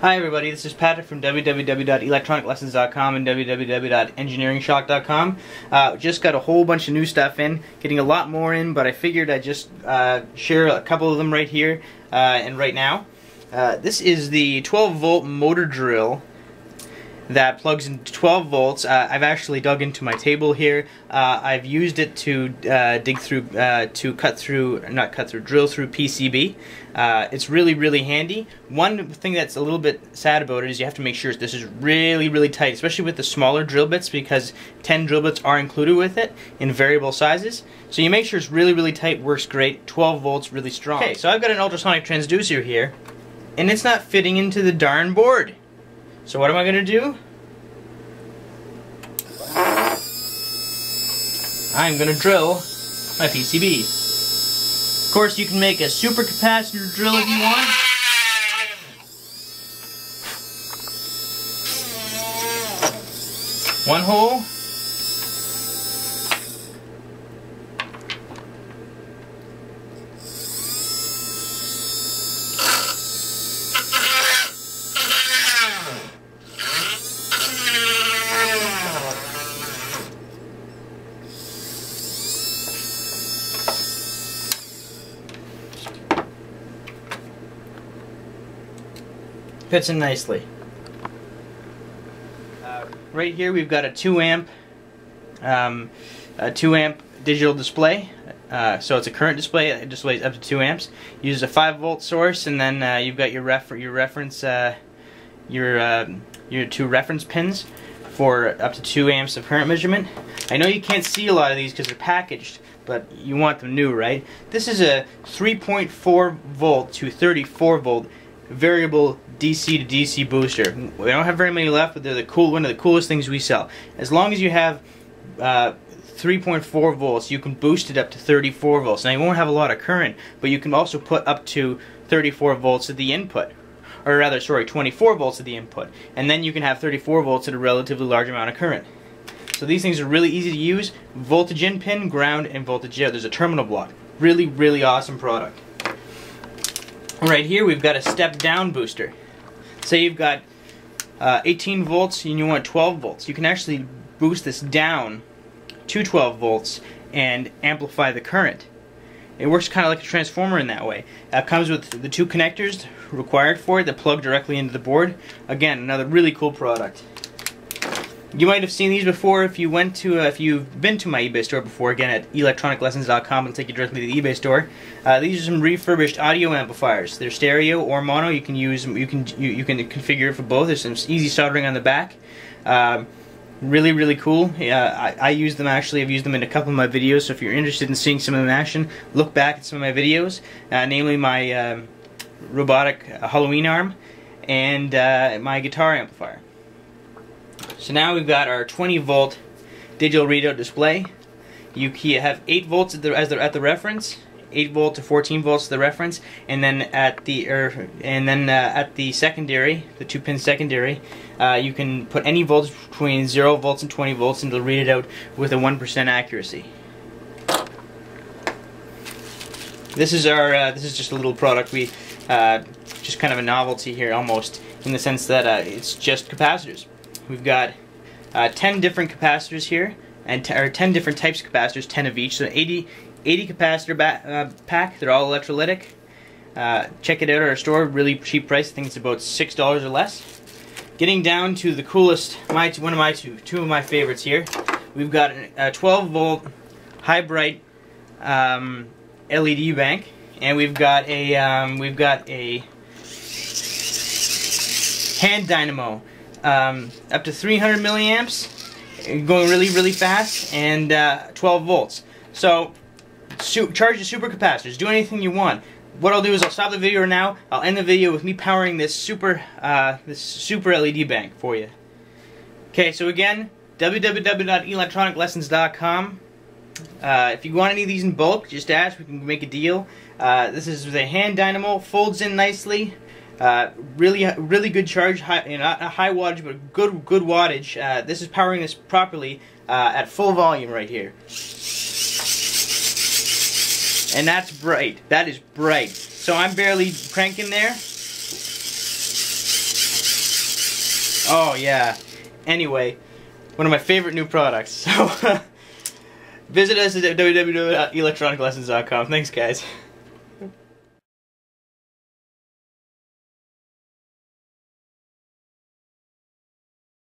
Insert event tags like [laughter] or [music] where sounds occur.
Hi everybody, this is Patrick from www.electroniclessons.com and www.engineeringshock.com. Uh, just got a whole bunch of new stuff in, getting a lot more in, but I figured I'd just uh, share a couple of them right here uh, and right now. Uh, this is the 12 volt motor drill that plugs into 12 volts. Uh, I've actually dug into my table here. Uh, I've used it to uh, dig through, uh, to cut through, not cut through, drill through PCB. Uh, it's really, really handy. One thing that's a little bit sad about it is you have to make sure this is really, really tight, especially with the smaller drill bits because 10 drill bits are included with it in variable sizes. So you make sure it's really, really tight, works great, 12 volts, really strong. Okay, so I've got an ultrasonic transducer here, and it's not fitting into the darn board. So what am I going to do? I'm going to drill my PCB. Of course, you can make a super capacitor drill if you want. One hole. Fits in nicely. Uh, right here we've got a 2 amp, um, a 2 amp digital display. Uh, so it's a current display. It displays up to 2 amps. Uses a 5 volt source, and then uh, you've got your refer your reference uh, your uh, your two reference pins for up to 2 amps of current measurement. I know you can't see a lot of these because they're packaged, but you want them new, right? This is a 3.4 volt to 34 volt variable DC to DC booster. We don't have very many left, but they're the cool one of the coolest things we sell. As long as you have uh, 3.4 volts, you can boost it up to 34 volts. Now you won't have a lot of current, but you can also put up to 34 volts at the input. Or rather, sorry, 24 volts at the input. And then you can have 34 volts at a relatively large amount of current. So these things are really easy to use. Voltage in pin, ground, and voltage out. There's a terminal block. Really, really awesome product. Right here we've got a step down booster. Say you've got uh, 18 volts and you want 12 volts. You can actually boost this down to 12 volts and amplify the current. It works kind of like a transformer in that way. It comes with the two connectors required for it that plug directly into the board. Again, another really cool product. You might have seen these before if you went to uh, if you've been to my eBay store before. Again, at electroniclessons.com, it'll take you directly to the eBay store. Uh, these are some refurbished audio amplifiers. They're stereo or mono. You can use you can you, you can configure it for both. There's some easy soldering on the back. Uh, really really cool. I, I use them actually. I've used them in a couple of my videos. So if you're interested in seeing some of them in action, look back at some of my videos, uh, namely my um, robotic Halloween arm and uh, my guitar amplifier. So now we've got our 20 volt digital readout display. You have 8 volts at the, as the, at the reference, 8 volt to 14 volts to the reference, and then at the er, and then uh, at the secondary, the two pin secondary, uh, you can put any voltage between 0 volts and 20 volts and it'll read it out with a 1% accuracy. This is our uh, this is just a little product we uh, just kind of a novelty here almost in the sense that uh, it's just capacitors. We've got uh, 10 different capacitors here, and or 10 different types of capacitors, 10 of each. So 80, 80 capacitor uh, pack. They're all electrolytic. Uh, check it out at our store. Really cheap price. I think it's about six dollars or less. Getting down to the coolest, my one of my two, two of my favorites here. We've got a 12 volt high bright um, LED bank, and we've got a um, we've got a hand dynamo um, up to 300 milliamps, going really, really fast, and uh, 12 volts. So, su charge the super capacitors. Do anything you want. What I'll do is I'll stop the video now. I'll end the video with me powering this super, uh, this super LED bank for you. Okay, so again, www.electroniclessons.com. Uh, if you want any of these in bulk, just ask. We can make a deal. Uh, this is a hand dynamo, folds in nicely. Uh, really, really good charge, high, you high wattage, but good, good wattage. Uh, this is powering this properly uh, at full volume right here. And that's bright. That is bright. So I'm barely cranking there. Oh yeah. Anyway, one of my favorite new products. [laughs] So [laughs] visit us at www.electroniclessons.com. Thanks, guys.